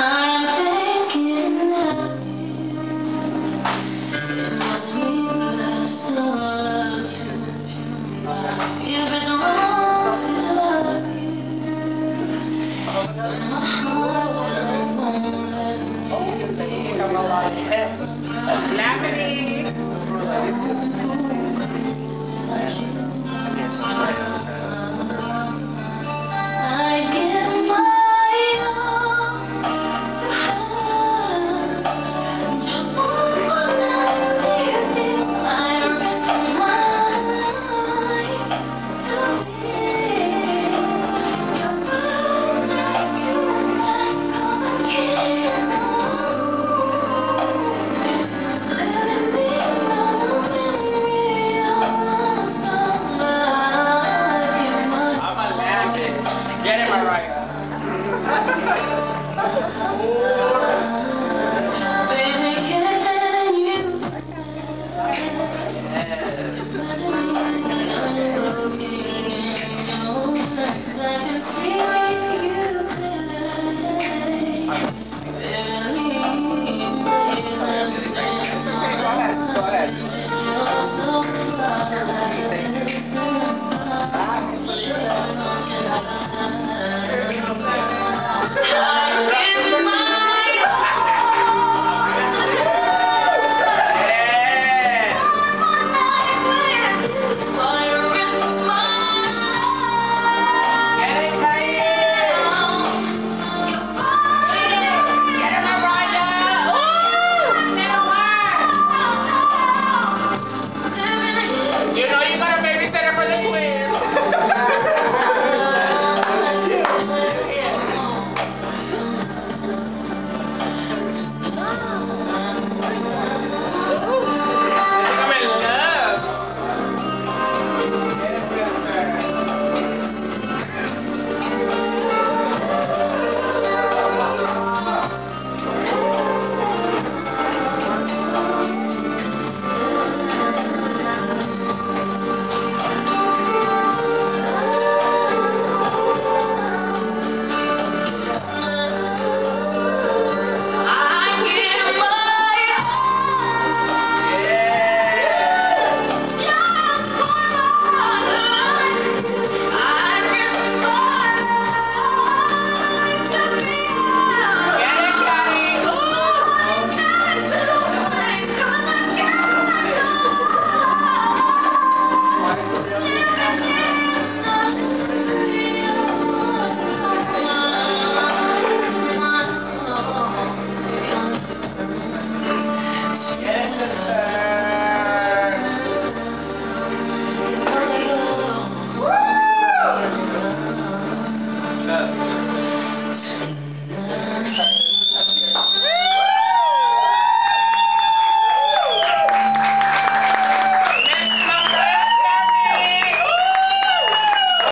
I'm thinking of you. My sleepless Laughing.